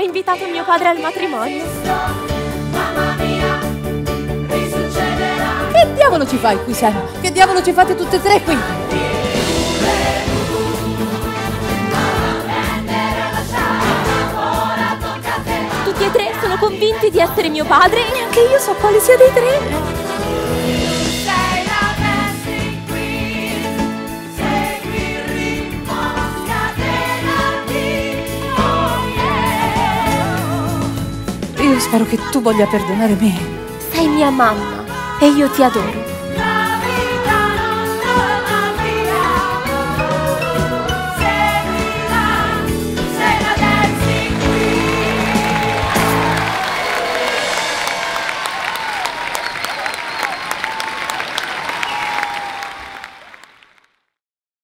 Invitato mio padre al matrimonio. Che diavolo ci fai qui, Sam? Che diavolo ci fate tutte e tre qui? Tutti e tre sono convinti di essere mio padre e neanche io so quale sia dei tre. Io spero che tu voglia perdonare me. Sei mia mamma e io ti adoro.